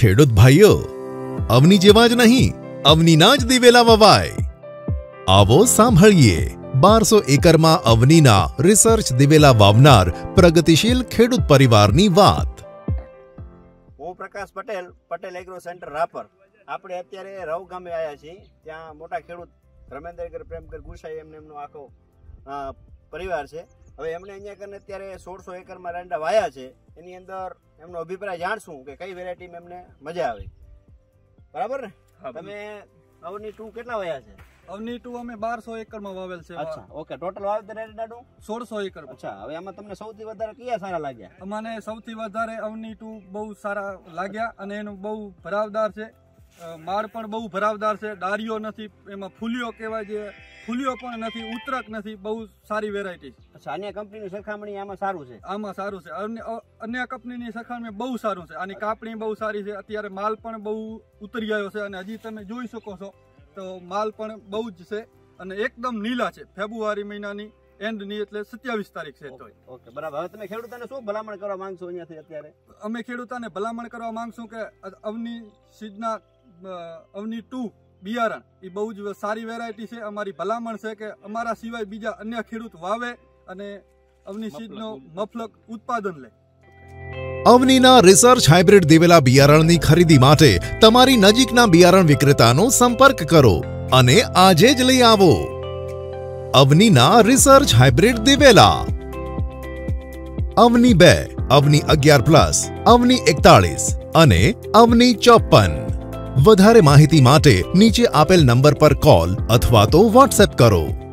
ખેડૂત ભાઈઓ, અવની જેવા જ નહીં, અવનીના જ દિવેલા વવાય. આવો સાંભળીએ, બારસો એકરમાં અવનીના રિસર્ચ દિવેલા વાવનાર પ્રગતિશીલ ખેડૂત પરિવારની વાત. હું પ્રકાશ પટેલ પટેલ એગ્રો સેન્ટર રાપર. આપણે અત્યારે રવ ગામે આવ્યા છીએ, ત્યાં મોટા ખેડૂત રમેન્દ્રગર પ્રેમકર ગુસાઈ એમને એમનો આખો પરિવાર છે. હવે એમણે અહીંયા કરીને અત્યારે સોળસો એકરમાં રાંડા વાયા છે. એની અંદર એમનો અભિપ્રાય જાણશું કે કઈ વેરાયટી એમને મજા આવે. બરાબર ને? તમે અવની ટુ કેટલા વાયા છે? અવની ટુ અમે બારસો એકરમાં વાવેલ છે. અચ્છા ઓકે ટોટલ વાવેતર રાંડાનું સોળસો એકર અચ્છા હવે આમાં તમને સૌથી વધારે કયા સારા લાગ્યા? અમને સૌથી વધારે અવની ટુ બહુ સારા લાગ્યા અને એનું બહુ ભરાવદાર છે. માળ પણ બહુ ભરાવદાર છે ડાળીઓ નથી એમાં ફૂલીઓ કહેવાય છે. ફૂલીઓ પણ નથી ઉતરક નથી બહુ સારી વેરાયટી છે. અન્ય કંપનીની સરખામણી આમાં સારું છે? આમાં સારું છે. અન્ય અન્ય કંપનીની સરખામણી બહુ સારું છે. આની કાપણી બહુ સારી છે. અત્યારે માલ પણ બહુ ઉતરી આવ્યો છે અને હજી તમે જોઈ શકો છો તો માલ પણ બહુ જ છે અને એકદમ નીલા છે. ફેબ્રુઆરી મહિનાની એન્ડની એટલે સત્યાવીસ તારીખ છે ઓકે બરાબર. હવે તમે ખેડૂતોને શું ભલામણ કરવા માંગશો અહીંયાથી અત્યારે? અમે ખેડૂતોને ભલામણ કરવા માંગશું કે અવની સીડના અ, અવની ટુ બિયારણ એ બહુ જ સારી વેરાયટી છે. અમારી ભલામણ છે કે અમારા સિવાય બીજા અન્ય ખેડૂત વાવે અને અવની સીડનો મફલક ઉત્પાદન. લે. અવનીના રિસર્ચ હાઇબ્રિડ દિવેલા બિયારણની ખરીદી માટે તમારી નજીકના બિયારણ વિક્રેતાનો સંપર્ક કરો અને આજે જ લઈ આવો. અવનીના રિસર્ચ હાઇબ્રિડ દિવેલા. અવની બે અવની અગિયાર પ્લસ અવની એકતાળીસ અને અવની ચોપન. વધારે માહિતી માટે નીચે આપેલ નંબર પર કોલ અથવા તો વોટ્સએપ કરો.